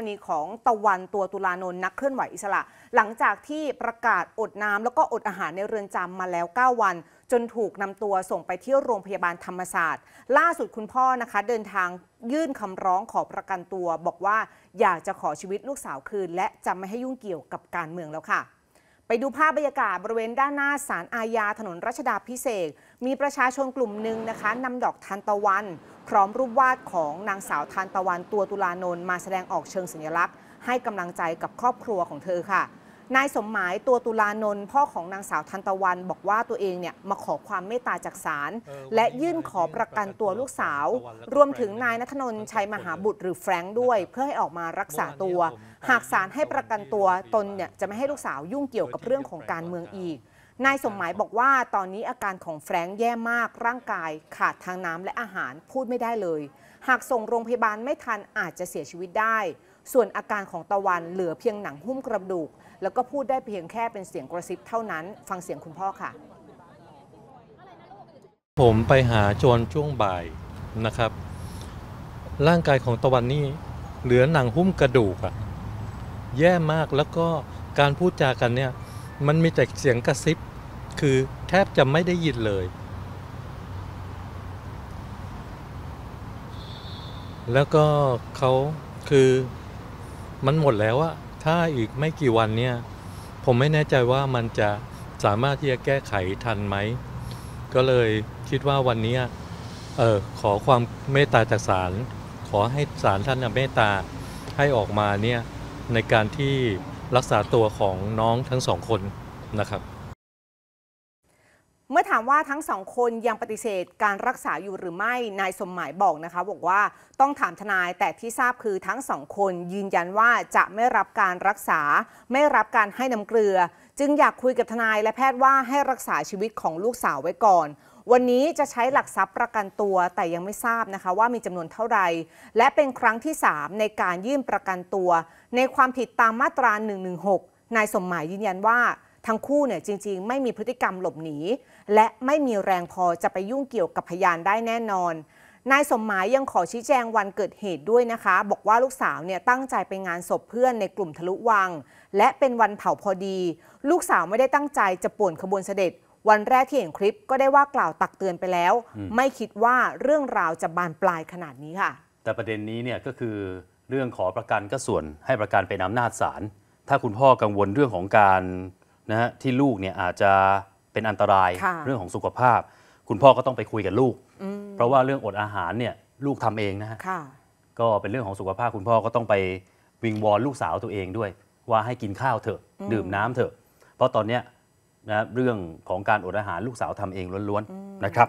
รณีของตะวันตัวตุลานนท์นักเคลื่อนไหวอิสระ หลังจากที่ประกาศอดน้ำแล้วก็อดอาหารในเรือนจำมาแล้ว 9 วัน จนถูกนำตัวส่งไปที่โรงพยาบาลธรรมศาสตร์ ล่าสุดคุณพ่อนะคะ เดินทางยื่นคำร้องขอประกันตัว บอกว่าอยากจะขอชีวิตลูกสาวคืน และจะไม่ให้ยุ่งเกี่ยวกับการเมืองแล้วค่ะ ไปดูภาพบรรยากาศบริเวณด้านหน้าศาลอาญาถนนรัชดาพิเศษ มีประชาชนกลุ่มหนึ่งนะคะนำดอกทานตะวัน พร้อมรูปวาดของนางสาวทานตะวันตัวตุลานนท์มาแสดงออกเชิงสัญลักษณ์ ให้กำลังใจกับครอบครัวของเธอค่ะนายสมหมายตัวตุลานนท์พ่อของนางสาวทันตะวัน บอกว่าตัวเองเนี่ยมาขอความเมตตาจากศาลและยื่นขอประกันตัวลูกสาว รวมถึงนายนัทนนท์ชัยมหาบุตรหรือแฟรงค์ด้วย เพื่อให้ออกมารักษาตัว หากศาลให้ประกันตัวตนเนี่ยจะไม่ให้ลูกสาวยุ่งเกี่ยวกับเรื่องของการเมืองอีก นายสมหมายบอกว่าตอนนี้อาการของแฟรงค์แย่มากร่างกายขาดทางน้ำและอาหารพูดไม่ได้เลย หากส่งโรงพยาบาลไม่ทันอาจจะเสียชีวิตได้ ส่วนอาการของตะวันเหลือเพียงหนังหุ้มกระดูก แล้วก็พูดได้เพียงแค่เป็นเสียงกระซิบเท่านั้น ฟังเสียงคุณพ่อค่ะ ผมไปหาโจรช่วงบ่ายนะครับ ร่างกายของตะวันนี่เหลือหนังหุ้มกระดูกอะแย่มากแล้วก็การพูดจากันเนี่ยมันมีแต่เสียงกระซิบ คือแทบจะไม่ได้ยินเลย แล้วก็เขาคือมันหมดแล้วอะถ้าอีกไม่กี่วันเนี่ย ผมไม่แน่ใจว่ามันจะสามารถที่จะแก้ไขทันไหม ก็เลยคิดว่าวันนี้เออขอความเมตตาจากศาลขอให้ศาลท่านเมตตาให้ออกมาเนี่ยในการที่รักษาตัวของน้องทั้งสองคนนะครับ เมื่อถามว่าทั้งสองคนยังปฏิเสธการรักษาอยู่หรือไม่ นายสมหมายบอกนะคะ บอกว่าต้องถามทนายแต่ที่ทราบคือทั้งสองคนยืนยันว่าจะไม่รับการรักษา ไม่รับการให้น้ำเกลือ จึงอยากคุยกับทนายและแพทย์ว่าให้รักษาชีวิตของลูกสาวไว้ก่อน วันนี้จะใช้หลักทรัพย์ประกันตัวแต่ยังไม่ทราบนะคะว่ามีจำนวนเท่าไหร่และเป็นครั้งที่ 3 ในการยื่นประกันตัว ในความผิดตามมาตรา 116 นายสมหมายยืนยันว่า ทั้งคู่เนี่ยจริง ๆ ไม่มีพฤติกรรมหลบหนี และไม่มีแรงพอจะไปยุ่งเกี่ยวกับพยานได้แน่นอน นายสมหมายยังขอชี้แจงวันเกิดเหตุด้วยนะคะ บอกว่าลูกสาวเนี่ยตั้งใจไปงานศพเพื่อนในกลุ่มทะลุวัง และเป็นวันเผาพอดี ลูกสาวไม่ได้ตั้งใจจะป่วนขบวนเสด็จ วันแรกที่เห็นคลิปก็ได้ว่ากล่าวตักเตือนไปแล้ว ไม่คิดว่าเรื่องราวจะบานปลายขนาดนี้ค่ะ แต่ประเด็นนี้เนี่ยก็คือเรื่องขอประกันก็ส่วนให้ประกันเป็นอำนาจศาลถ้าคุณพ่อกังวลเรื่องของการ นะฮะที่ลูกเนี่ยอาจจะเป็นอันตรายค่ะเรื่องของสุขภาพ คุณพ่อก็ต้องไปคุยกับลูก เพราะว่าเรื่องอดอาหารเนี่ยลูกทำเองนะฮะค่ะก็เป็นเรื่องของสุขภาพคุณพ่อก็ต้องไปวิงวอนลูกสาวตัวเองด้วย ว่าให้กินข้าวเถอะ ดื่มน้ำเถอะ เพราะตอนเนี้ยนะเรื่องของการอดอาหารลูกสาวทำเองล้วนๆนะครับ